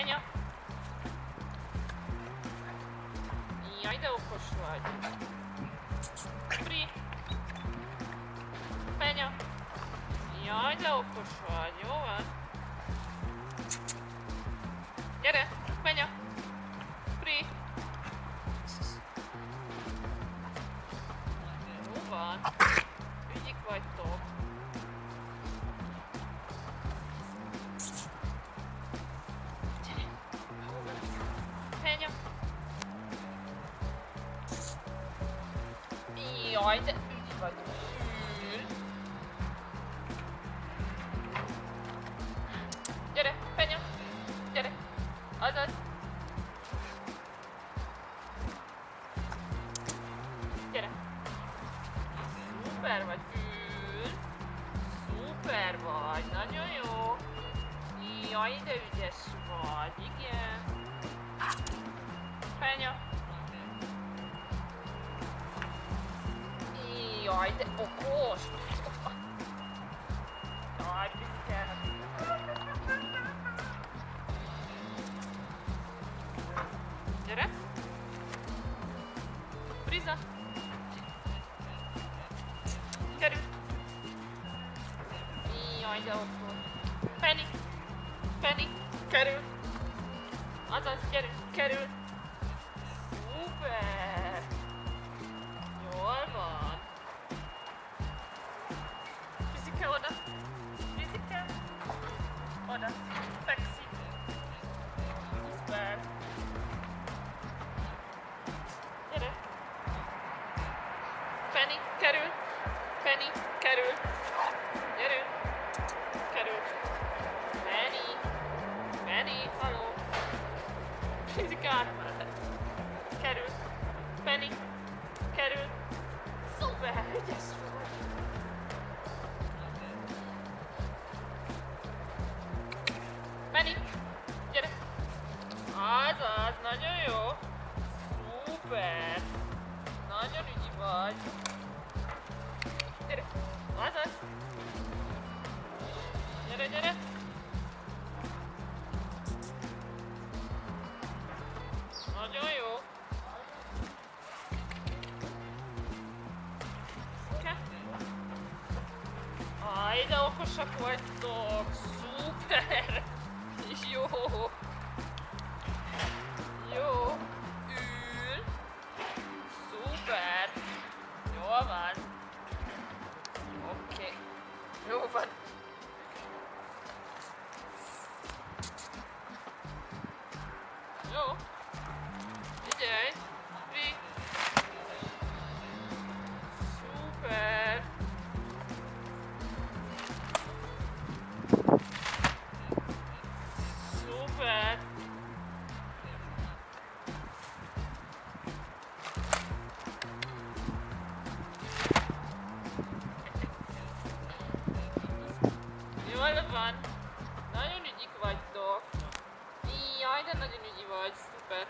doviđenja. I ajde u košulanje. Pri. Penja. I ajde u. Jaj, de ügy vagy. Ül. Gyere, Penya. Gyere. Azaz. Gyere. Szuper vagy. Ül. Szuper vagy. Nagyon jó. Jaj, de ügyes vagy. Igen. Penya. ordem. Oh, O desculpa. Ai, que Será? Brisa. Quero. Ih, olha o. Penny. Penny. Quero. Azaz, quero. Quero. another taxi. It's. Get it? Penny. Carol. Fanny, Carol. Get it? Carol. Ajde, okošak, ovaj ovo je to. Super! Juhu! Van. Nagyon ügyik vagytok. Jaj, de nagyon ügyi vagy. Szuper.